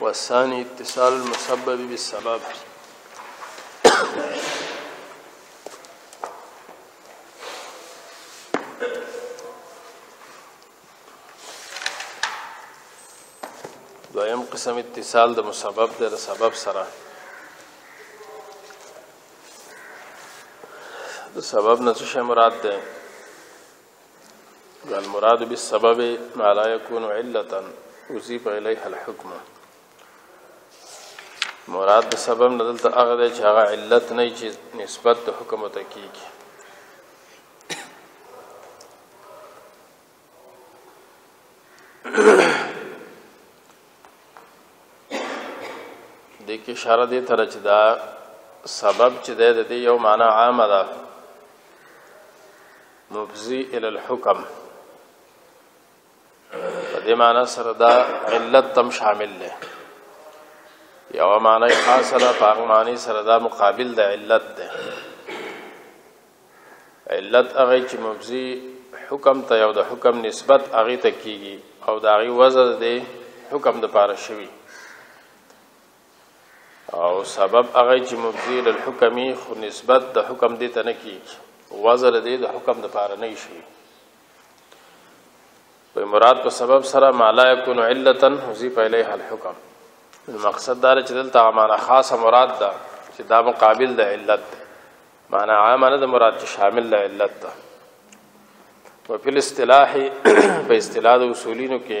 والثاني اتصال المسبب بالسبب دویم قسم اتصال د مسبب د سبب سره د سبب نه څه مراد ده والمراد بالسبب ما لا يكون علة اضيف اليه الحكم مراد د سبب نه دلته هغه دی چې هغه علت نه چې نسبت د حکم ته کیږي د کې اشاره دی تر چې دا سبب چې د دې یو معنا عامه ده مفزی الى الحکم په دې معنی سره دا علت تم شامل دی یو معنی خاصه ده په هغه معنی سره دا مقابل د علت ده علت هغه چې مفزی حکم ته یو د حکم نسبت هغه ته کیږي او دا غي وزن دی حکم د پاره شوی او سبب هغه چې مبذل الحکمی خو نسبت د حکم دې ته نه کیږي وزل دې د حکم د پاره نه شي په مراد په سبب سره مالا یکون علتا حذف الیه الحکم مقصد دا چې دلته معنا خاصه مراد ده چې دا مقابل د علت معنا عامه نه د مراد چې شامل د علت ده په اصطلاح په اصطلاح د اصولینو کې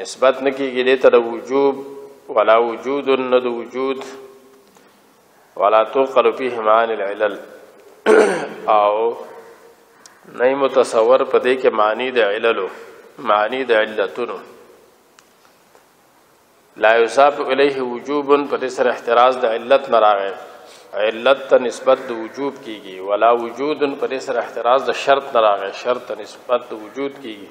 نسبت نه کیږي دې ته د وجوب ولا وجود نه د وجود ولا تنقل فيه معاني العلل او نه متصور په دې کې معنی د عللو معنی د علتونو لا يصاب الیه وجوب په دې سره احتراز د علت نه راغی علت ته نسبت د وجوب کیږي ولا وجود په دې سره احتراز د شرط نه راغی شرط ته نسبت د وجود کیږي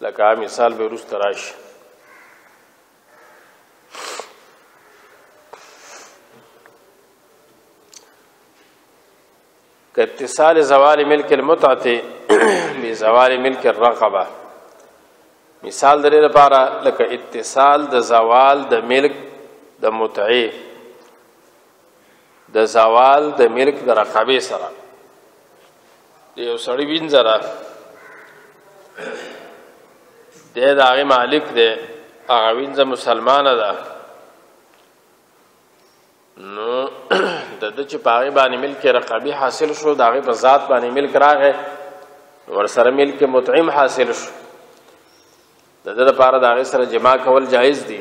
لکه مثال به روس تراش که اتصال زوال ملک المتعه به زوال ملک الرقبه مثال درې لپاره لکه اتصال د زوال د ملک د متعه د زوال د ملک د رقبې سره یو سړی وینځره د دغه مالک دی هغه وینځه مسلمانه ده نو د د چې پاغه باندې ملک رقبي حاصل شو دغه په ذات باندې ملک راغې ور سره ملک مطعم حاصل شو د د لپاره دغه سره جما کول جایز دي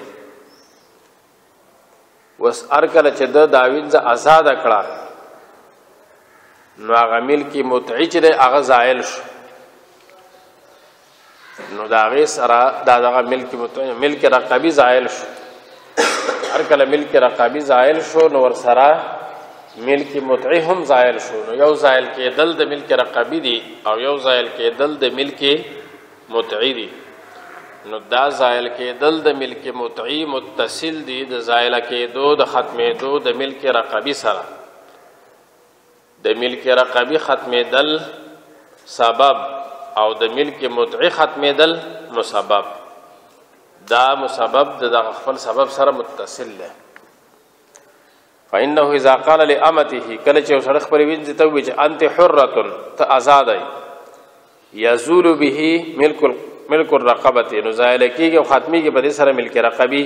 وس ار کله چې د داوین ز آزاد کړه نو هغه ملک متعی چې د هغه زائل شو نو دا غي سره دا دغه ملک متعی ملک رقبی زائل شو هر کله ملک رقبی زائل شو نو ور سره ملک متعی هم زائل شو نو یو زائل کېدل د ملک رقبی دی او یو زائل کېدل د ملک متعی دي نو دا زائل کېدل د ملک متعی متصل دي د زائل کېدو د ختمېدو د ملک رقبي سره د ملک رقبي ختمېدل سبب او د ملک متعی ختمېدل مسبب دا مسبب د خپل سبب سره متصل دی فانه اذا قال لامته کله چې سره خپل وینځ ته وی چې انت حره ته آزاد یزول به ملک ملک الرقبه نو زایل کیږي ختمي کې په دې سره ملک رقبي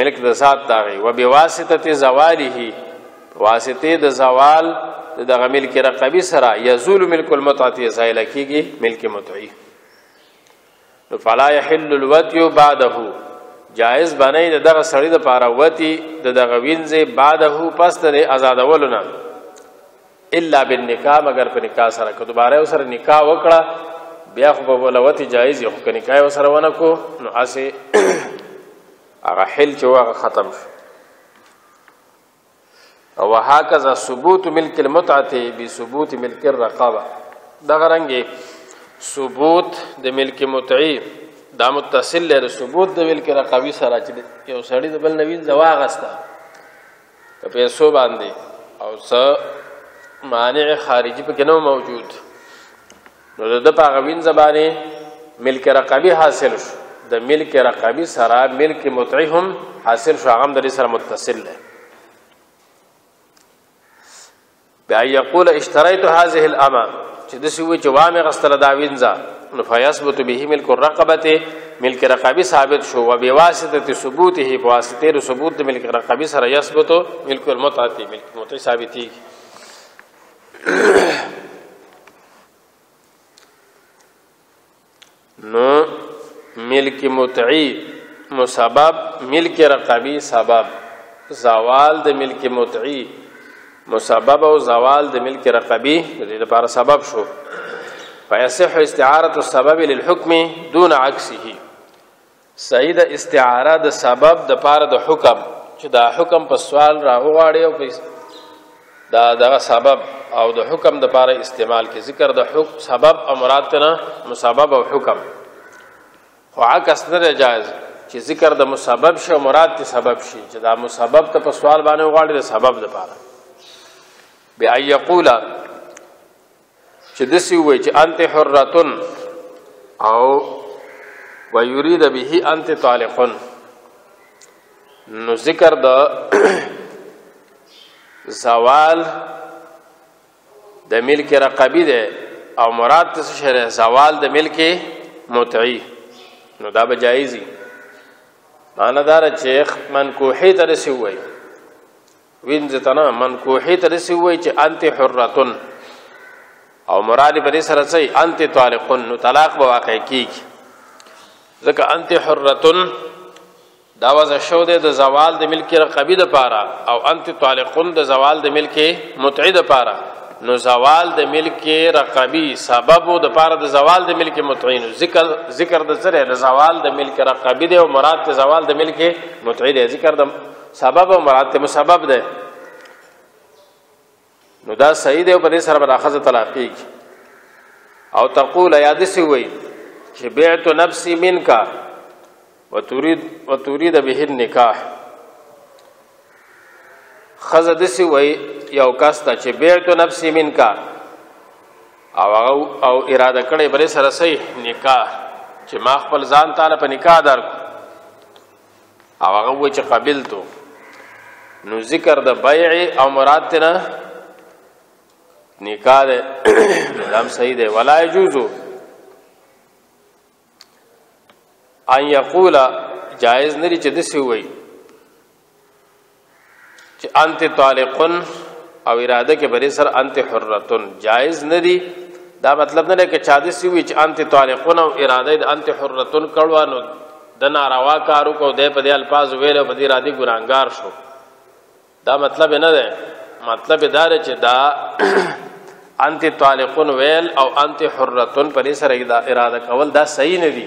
ملک د ذات داغي و بواسطه زواله واسطه د زوال دغه ملک رقبي سره یزول ملک المتعه زایل کیږي ملک متعي نو فلا يحل الوتي بعده جائز بنئ د دغه سړی د پاره وتی د دغه وینځي بعده پس د آزادولونه الا بالنکاح مگر په نکاح سره که دوباره سره نکاح وکړه بیا خو په ولوتی جایز یو که نکاح سره ونه کو نو اسی هغه حل چې هغه ختم شو او هکذا ثبوت ملک المتعه بثبوت ملک الرقابه دغه رنګي ثبوت د ملک متعی دا متصل لري ثبوت د ملک رقابي سره چې یو سړی د بل نوین زواغستا په پیسو باندې او څه مانع خارجي پکې نو موجود نو د ده په هغه وینځه باندې ملک رقبي حاصل شو د ملک رقبي سره ملک متعي هم حاصل شو هغه هم د دې سره متصل دی بیا یقول اشتریت هذه الامه چې د سوي چې وامه غستله دا وینځه نو فیثبت به ملک الرقبه ملک رقبی ثابت شو و بواسطه ثبوته په واسطه د ثبوت د ملک رقبی سره یثبت ملک المتعه ملک متعه ثابتي نو ملک متعی مسبب ملک رقبی سبب زوال د ملک متعی مسبب او زوال د ملک رقبی د دې لپاره سبب شو فیصح استعاره السبب للحكم دون عكسه صحیح ده استعاره د سبب د پاره د حکم چې دا حکم په سوال راغواړي او په دا دغه سبب او د حکم د پاره استعمال کې ذکر د حکم سبب او مراد نه مسبب او حکم خو عکس نه جایز چې ذکر د مسبب شي او مراد ته سبب شي چې دا مسبب ته په سوال باندې غواړي د سبب د پاره بیا یقولا چې دسی وای چې انت حرتن او ويريد به انت طالقن نو ذکر د زوال د ملک رقبی ده او مراد څه شری زوال د ملک متعی نو دا به جایزي معنی دار چې منکوحی تر سی وای وینځ تنا من کوحی ته رسی وای چې انت حرتن او مراد به سره سي انت طالقن نو طلاق به واقع کیږي ځکه انت حرتن دا وځه شو ده د زوال د ملک رقبی د پاره او انت طالقن د زوال د ملک متعه د پاره نو زوال د ملک رقبی سبب د پاره د زوال د ملک متعین ذکر ذکر د سره د زوال د ملک رقبی دی او مراد ته زوال د ملک متعین ذکر د سبب او مراد ته مسبب ده نو دا صحیح دی په دې سره به اخذ طلاق کیږي او تقول یا دسی وای چې بعت نفسي منک وتريد وتريد به النکاح خزه دسی وای یو کس ته چې بعت نفسي منک او او اراده کړې بلې سره صحیح نکاح چې ما خپل ځان تعالی په نکاح درکو او هغه و چې قبلتو نو ذکر د بیع او مراد تینا نکاح ده دام صحیح ده ولا یجوزو ان یقول جائز نری چې دسی وای چې انت طالقن او اراده کې بری سر انت حرتن جائز نه دی دا مطلب نه لکه چا دې سی وی چې انت طالقن او اراده د انت حرتن کړوا نو د ناروا کارو کو د په دې الفاظ ویل او په دې را دي ګرانګار شو دا مطلب نه ده مطلب دا دی چې دا انت طالقون ویل او انت حرتون پر سره دا اراده کول دا صحیح نه دی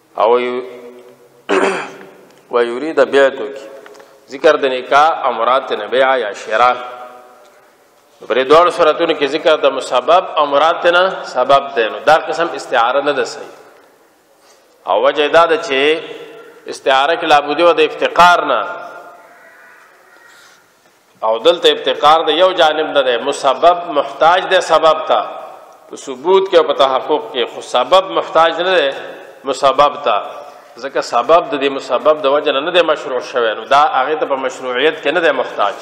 او و یرید بیعتو کی ذکر د نکاح او مراد ته بیع یا شراء پرې دوه صورتونو کې ذکر د مسبب او مراد ته نه سبب دی نو دا قسم استعاره نه ده صحیح او وجه دا ده چې استعاره کې لابد و د افتقار نه او دلته ابتکار د یو جانب نه دی مسبب محتاج دی سبب ته په ثبوت کې او په تحقق کې خو سبب محتاج نه دی مسبب ته ځکه سبب د دې مسبب د وجه نه دی مشروع شوی نو دا هغه ته په مشروعیت کې نه دی محتاج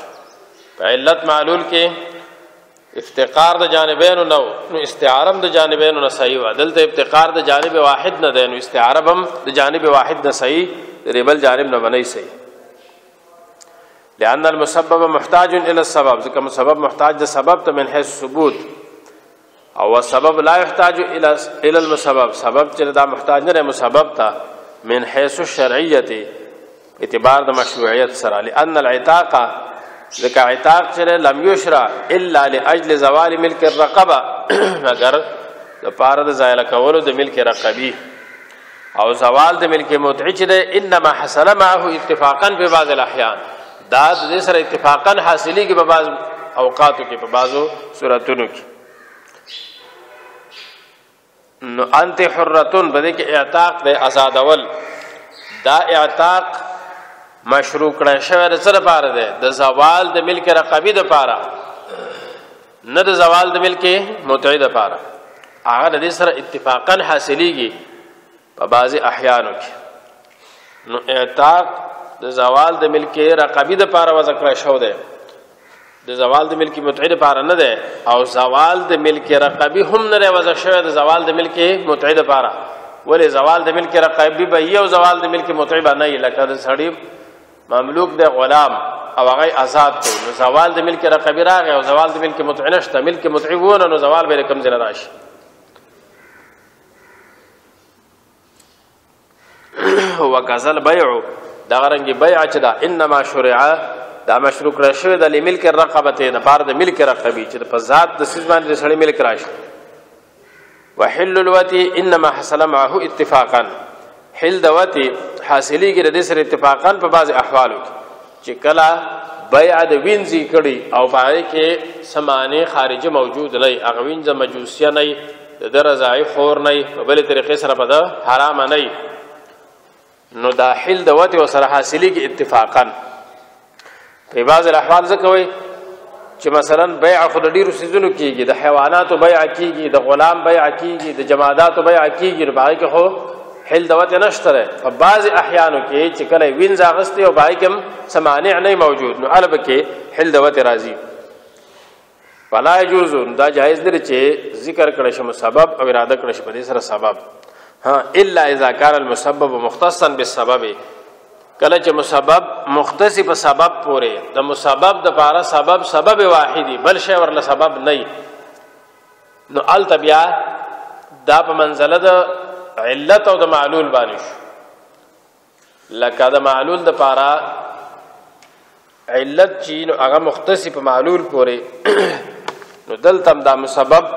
په علت معلول کې افتقار د جانبینو نو نو استعارم د جانبینو نه صحیح و دلته افتقار د جانب واحد نه دی نو استعارم د جانب واحد نه صحیح ریبل جانب نه بنئ صحیح لأن المسبب محتاج الى السبب ځکه مسبب محتاج د سبب ته من حيث ثبوت او سبب لا يحتاج الى الى المسبب سبب چې دا محتاج نه مسبب ته من حيث الشرعيت اعتبار د مشروعیت سره لأن العتاق ځکه عتاق چې لم يشرع الا لاجل زوال ملک الرقبه مگر د پاره د زایل کولو د ملک رقبی او زوال د ملک متعی چې ده انما حصل معه اتفاقا په بعض الاحيان دا د سره اتفاقا حاصلې کې په بعض اوقاتو کې په بعضو صورتونو کې نو انت حرتون بده کې اعتاق د آزادول دا اعتاق مشروع کړه شوی د سره پاره ده د زوال د ملک رقبی د پاره نه د زوال د ملک متعی د پاره هغه د دې سره اتفاقا حاصلېږي په بعضی احیانو کې نو اعتاق د زوال د ملک رقبی د پاره وځ کړی شو دی د زوال د ملک متعی د پاره نه ده او زوال د ملک رقبی هم نه وځ شوی د زوال د ملک متعی د پاره ولې زوال د ملک رقبی به یو زوال د ملک متعی به نه لکه د سړی مملوک د غلام او هغه آزاد کو نو زوال د ملک رقبی راغی او زوال د ملک متع نشته ملک متع وونه نو زوال به کم ځای راشي وکذل بیع دا رنګ بیع چې دا انما شرعه دا مشروع کړی شوی د ملک رقبته د بار د ملک رقبی چې په ذات د سیز باندې سړی ملک راشي وحل الوتی انما حصل معه اتفاقا حل دوتی حاصلېږي د دې سره اتفاقا په بعض احوالو کې چې کله بیع د وینځي کړي او پای کې سمانه خارجه موجود نه هغه وینځه مجوسیه نه د درزای خور نه په بل طریقې سره په حرام نه نو دا حل د وته سره حاصلېږي اتفاقا په بعض الاحوال ځکه وایي چې مثلا بیع خو د ډیرو سيزونو کیږي د حیواناتو بیع کیږي د غلام بیع کیږي د جماداتو بیع کیږي نو باقي خو حل دوت نشته ده په بعض احیانو کې چې کله وینځ اغستې او باقي کوم سمانع نه موجود نو الب کې حل دوت راځي فلا يجوز دا جائز نه چې ذکر کړی شم سبب او اراده کړی شم دې سره سبب ها الا اذا كان المسبب مختصا بالسبب کله چې مسبب مختص په سبب پورې د مسبب د پاره سبب سبب واحدی بل شی ورله سبب نه نو ال تبیا دا په منزله د علت او د معلول باندې شو لکه د معلول د پاره علت چې نو هغه مختص په معلول پورې نو دلته دا مسبب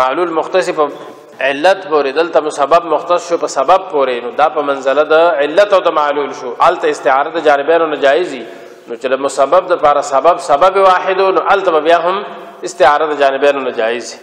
معلول مختص په علت پورې دلته مسبب مختص شو په سبب پورې نو دا په منزله د علت او د معلول شو الته استعاره د جانبینو ناجایزي نو چې مسبب د لپاره سبب سبب واحد نو الته بیا هم استعاره د جانبینو ناجایزي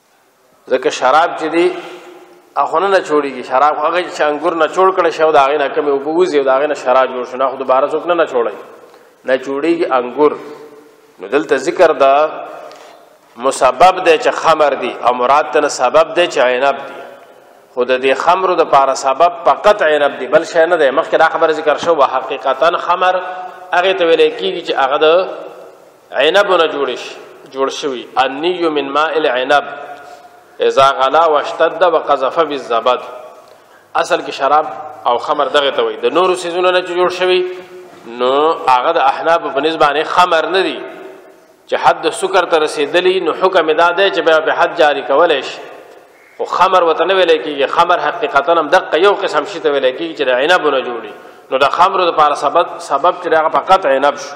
ځکه شراب چې دی اخونه نه جوړیږي شراب هغه چې انګور نه جوړ کړي شو دا غینه کمی وبوزي دا غینه شراب جوړ شنه خو دوباره څوک نه نه جوړي نه جوړیږي انګور نو دلته ذکر دا مسبب دی چې خمر دی او مراد تن سبب دی چې عینب دی خود دې خمر د پاره سبب فقط عینب دی بل شی نه دی مخکې دا خبره ذکر شو حقیقتا خمر هغه ته ویل کیږي چې هغه د عنب نه جوړ شي جوړ شوی النی من ماء العنب اذا غلا واشتد وقذف بالزبد اصل کې شراب او خمر دغه ته وي د نورو سيزونو نه جوړ شوی نو هغه د احناب په نسبانه خمر نه دي چې حد سکر ته رسیدلی نو حکم دا دی چې بیا به حد جاری کولای شي خو خمر وته نه ویل کېږي خمر حقیقتا هم دغه یو قسم شي ته ویل کېږي چې د عنب نه جوړي نو د خمر لپاره سبب سبب چې هغه فقط عنب شو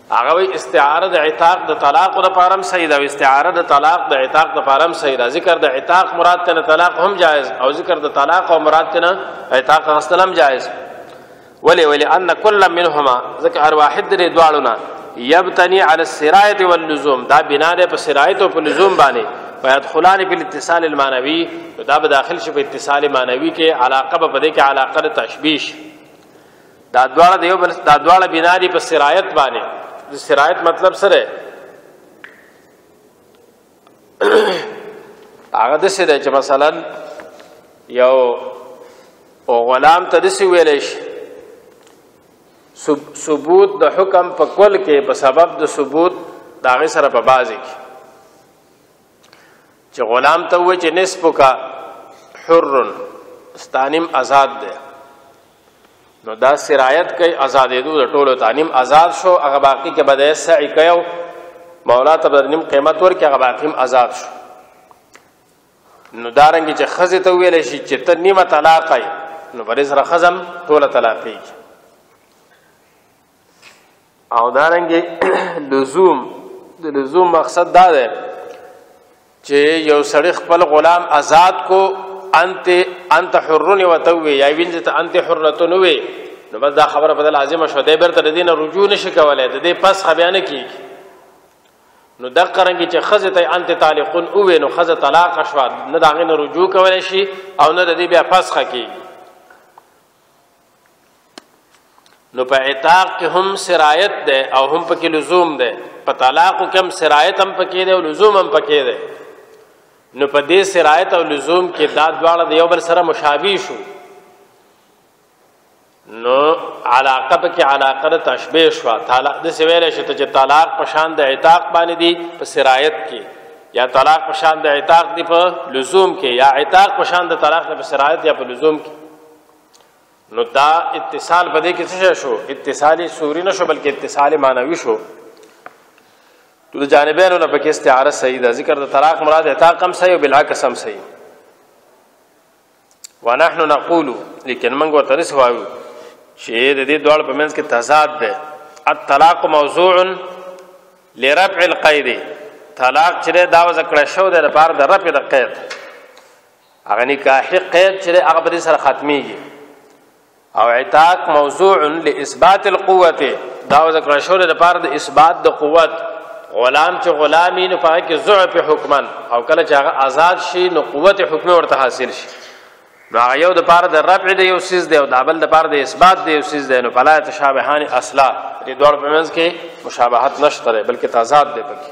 هغه وی استعاره د عتاق د طلاق لپاره هم صحیح ده او استعاره د طلاق د عتاق لپاره هم صحیح ده ذکر د عتاق مراد ته طلاق هم جائز او ذکر د طلاق او مراد ته عتاق غسل هم جائز ولی ولی ان کل منهما ذکر هر واحد لري دواړونه یبتنی علی السرایت واللزوم دا بنا ده په سرایت او په لزوم باندې فیدخلان فی الاتصال المعنوی دا به داخل شي په اتصال معنوي کې علاقه به پدې کې علاقه تشبیش دا دواړه دیو بل دا دواړه بنا دي په سرایت باندې د سرایت مطلب سره هغه د سره چې مثلا یو او غلام ته دسی ویل شي ثبوت د حکم په کول کې په سبب د ثبوت داغه سره په بازي کې چې غلام ته و چې نسب کا حر ستانم آزاد ده نو دا سرایت کوي آزادېدو د ټولو ته نیم آزاد شو هغه باقي کې به دی سعی کوي او مولا ته به نیم قیمت ورکړي هغه باقي هم آزاد شو نو دا رنګ چې ښځې ته ویلی شي چې ته نیمه طلاق یې نو په دې سره ښځه هم ټوله طلاقېږي او دارنګه لزوم د لزوم مقصد دا دی چې یو سړی خپل غلام آزاد کو انت انت حرن وتوي یا وینځ ته انت حرته نو وي نو بس دا خبره بدل لازم شو دی برته د دینه رجوع نشي کولای د دې پس خبيانه کی نو د قرنګي چې خزه ته انت طالقون او نو خزه طلاق شو نه دا غنه رجوع کولای شي او نه د دې بیا پس خکی نو په عتاق کې هم سرایت ده او هم پکې لزوم ده په طلاق کې هم سرایت هم پکې ده او لزوم هم پکې ده نو په دې سرایت او لزوم کې دا دواړه د یو بل سره مشابه شو نو علاقه پکې علاقه د تشبیه شو طلاق د سویل شته چې طلاق په شان د عتاق باندې دی په سرایت کې یا طلاق په شان د عتاق دی په لزوم کې یا عتاق په شان د طلاق په سرایت یا په لزوم کې نو دا اتصال بده کې څه شو اتصالي سوري نه شو بلکې اتصالي معنوي شو تو د جانبینو نه پکې استعاره صحیح ده ذکر د طلاق مراد اتا کم صحیح او بالعکس هم صحیح ونحن نقول لیکن موږ ورته نس وایو چې د دې دوړ په منځ کې تضاد ده الطلاق موضوع لرفع القید طلاق چې دا وځکړه شو د لپاره د رفع د قید هغه نکاحي قید چې هغه په دې سره ختميږي او عتاق موضوع لاثبات القوه دا ذکر شول د پاره د اثبات د قوت غلام چې غلامي نو پای کې ضعف حکما او کله چې هغه آزاد شي نو قوت حکم ورته حاصل شي نو هغه یو د پاره د رفع د یو سیز دی او د بل د پاره د اثبات د یو سیز دی نو فلا تشابهان اصلا دې دوړ په منځ کې مشابهت نشته بلکې تضاد دی پکې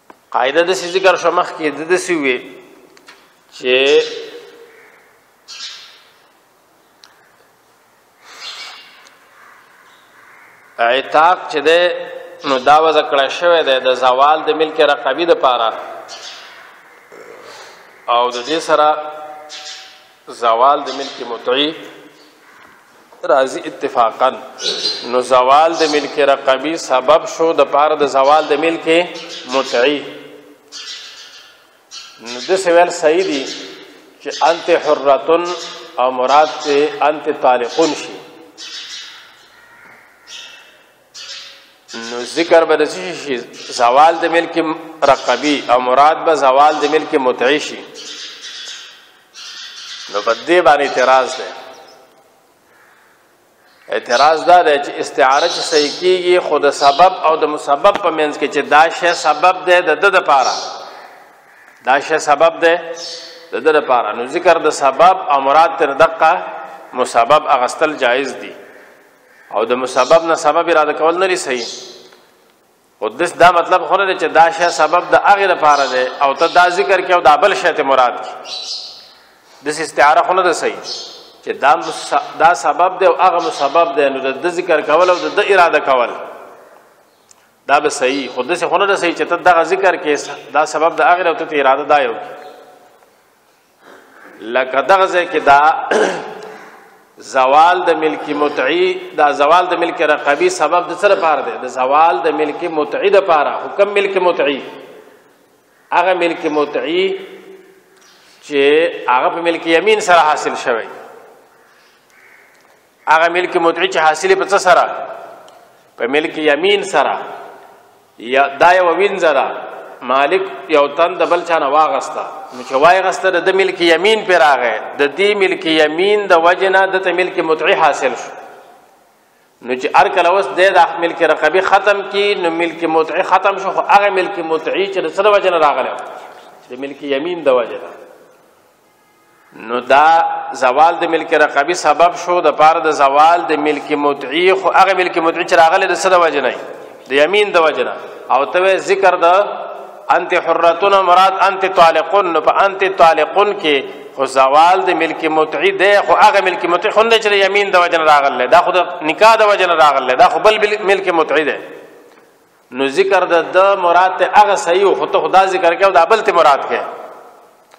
قاعده د ذکر شمخ کې د دې سوي چې اعتاق چې ده نو دا وځ کړه شوی ده د زوال د ملک رقبی د پاره او د دې سره زوال د ملک متعی راځي اتفاقا نو زوال د ملک رقبي سبب شو د پاره د زوال د ملک متعي نو د سوال صحیح دي چې انت حرتن او مراد ته انت طالقون شي نو ذکر به رسی شي زوال د ملک رقبي او مراد به زوال د ملک متعی شي نو په دې باندې اعتراض دی اعتراض دا دی چې استعاره چې صحیح کیږي خو د سبب او د مسبب په منځ کې چې دا شی سبب دی د د لپاره دا شی سبب دی د د لپاره نو ذکر د سبب او مراد تر دقه مسبب اغستل جایز دی او د مسبب نه سبب اراده کول نه صحیح او دس دا مطلب خو نه چې دا شی سبب د هغه لپاره دی او ته دا ذکر کې او دا بل شی ته مراد کی دس استعاره خو نه ده صحیح چې دا دا سبب دی او هغه مسبب دی نو د ذکر کول او د اراده کول دا به صحیح خو دس خو نه ده صحیح چې ته دا ذکر کې دا سبب د هغه او ته اراده دا یو لکه دغه ځای کې دا زوال د ملک متعی دا زوال د ملک رقبی سبب د سره پاره دی د زوال د ملک متعی د پاره حکم ملک متعی هغه ملک متعی چې هغه په ملک یمین سره حاصل شوی هغه ملک متعی چې حاصلې په څه سره په ملک یمین سره یا دا یو وینځه ده مالک یو تن د بل چانه واغسته نو چې واغسته د ملک یمین پر راغې د دې ملک یمین د وجنه د ملک متعی حاصل شو نو چې ار کله اوس د اخ ملک رقبه ختم کی نو ملک متعی ختم شو خو هغه ملک متعی چې د سره وجنه راغله د ملک یمین د وجنه نو دا زوال د ملک رقبی سبب شو د پاره د زوال د ملک متعی خو هغه ملک متعی چې راغله د سره وجه نه د یمین د وجه نه او ته ذکر د انت حرتون مراد انت طالقون نو په انت طالقون کې خو زوال د ملک متعی دی خو هغه ملک متعی خو نه چې یمین د وجه نه راغله دا خو د نکاح د وجه نه راغله دا خو بل ملک متعی دی نو ذکر د مراد ته هغه صحیح خو ته خدا ذکر کې او د بل ته مراد کې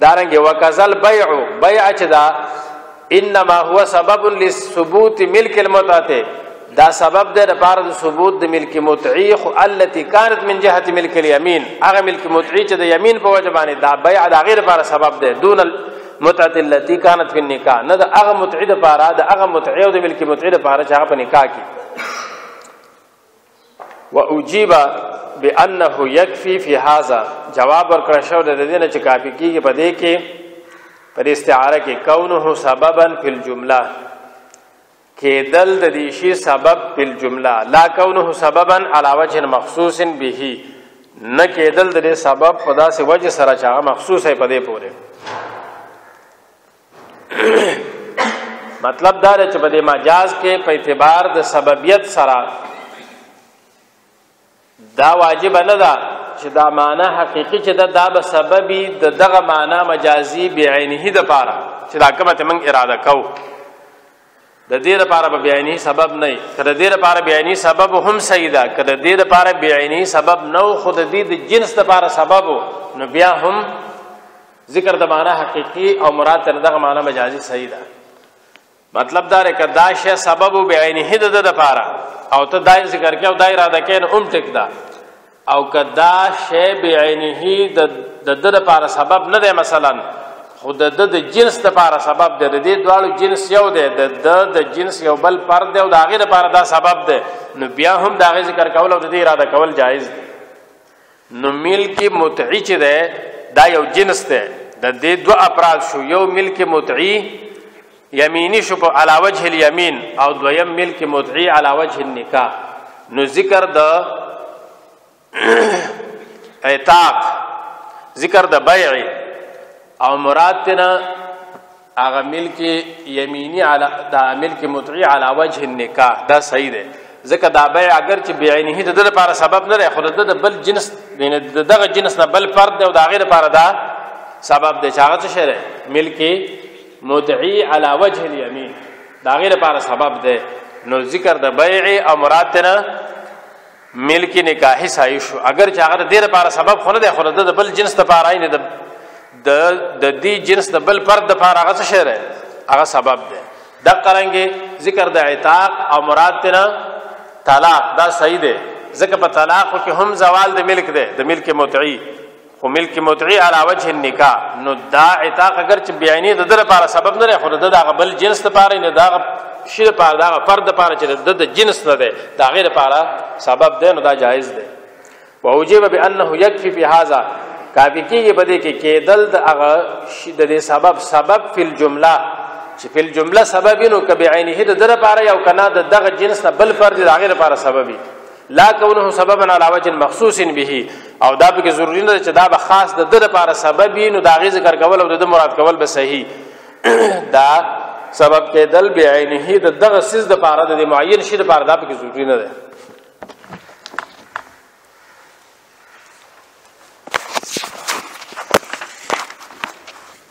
دارنګ وکزل بیع بیع چې دا انما هو سبب لثبوت ملک المتعه دا سبب ده د پاره د ثبوت د ملک متعی خو التي كانت من جهه ملک اليمين هغه ملک متعی چې د یمین په وجه باندې دا بیع د غیر لپاره سبب ده دون المتعه التي كانت في النکاح نه د هغه متعی د پاره د هغه متعی او د ملک متعی د پاره چې هغه په نکاح کې واجيب بانه يكفي في هذا جواب ورکړ شو د دې نه چې کافي کیږي په دې کې پر استعاره کې کونه سببا فی الجمله کېدل د دې شی سبب فی الجمله لا کونه سببا علی وجه مخصوص به نه کېدل د دې سبب په داسې وجه سره چې هغه مخصوص ہے په دې پورې مطلب دا چې په دې مجاز کې په اعتبار د سببیت سره دا واجب نه ده چې دا معنی حقيقي چې دا, دا به سببي د دغه معنی مجازي بعینه د پاره چې دا کومه موږ اراده کوو د دې لپاره به بیانی سبب نه کړه دې لپاره بیانی سبب هم سیدا کړه دې لپاره بیانی سبب نو خود دې د جنس لپاره سبب نو بیا هم ذکر د معنا حقيقي او مراد تر دغه معنا مجازي سیدا مطلب دا رکه دا شی سبب بیانی هدا د لپاره او ته دای ذکر کې او دای را د کین هم ټک دا او که دا شی بعینه د د ده لپاره سبب نه دی مثلا خو د ده د جنس لپاره سبب دی د دې دواړو جنس یو دی د ده د جنس یو بل پر دی او د هغې لپاره دا سبب دی نو بیا هم د هغې ذکر کول او د دې اراده کول جایز دی نو ملک متعی چې دی دا یو جنس دی د دې دوه افراد شو یو ملک متعی یمینی شو په علا وجه الیمین او دویم ملک مدعی علا وجه النکاح نو ذکر د اعتاق ذکر د بیع او مراد تینا هغه ملک یمینی علا دا ملک مدعی علا وجه النکاح دا صحیح ده ځکه دا بیع اگر چې بیعینه د دې لپاره سبب نه راخره د بل جنس یعنی دغه جنس نه بل فرد او دا غیر لپاره دا سبب دی چې هغه څه شری ملک مدعی علی وجه الیمین دا غیر لپاره سبب ده نو ذکر د بیع او مراد تنه ملک نکاح صحیح شو اگر چې هغه د دې لپاره سبب خو نه ده خو د بل جنس لپاره نه ده د د دې جنس د بل فرد لپاره هغه څه شی هغه سبب ده د قرانګي ذکر د اعتاق او مراد تنه طلاق دا صحیح ده ځکه په طلاق کې هم زوال د ملک ده د ملک متعی خو ملک متعی علی وجه النکاح نو دا عتاق اگر چې بیانې د در لپاره سبب نه خو د دغه بل جنس لپاره نه دا شی لپاره دا فرد لپاره چې د جنس نه دی دا غیر لپاره سبب دی نو دا جایز دی واوجب بانه یکفی فی هذا کافی کیږي بده کې کېدل د هغه شی د سبب سبب فی الجمله چې فی الجمله سبب نو کبه عینه د در لپاره یو کنا د دغه جنس نه بل فرد د غیر لپاره سبب دی لا کونه سببا علی وجه مخصوص به او دا به ضروری نه چې دا به خاص د د لپاره سبب وي نو دا غي ذکر کول او د مراد کول به صحیح دا سبب کې دل به عینه د دغه سیز د لپاره د معین شی د لپاره دا به ضروری نه ده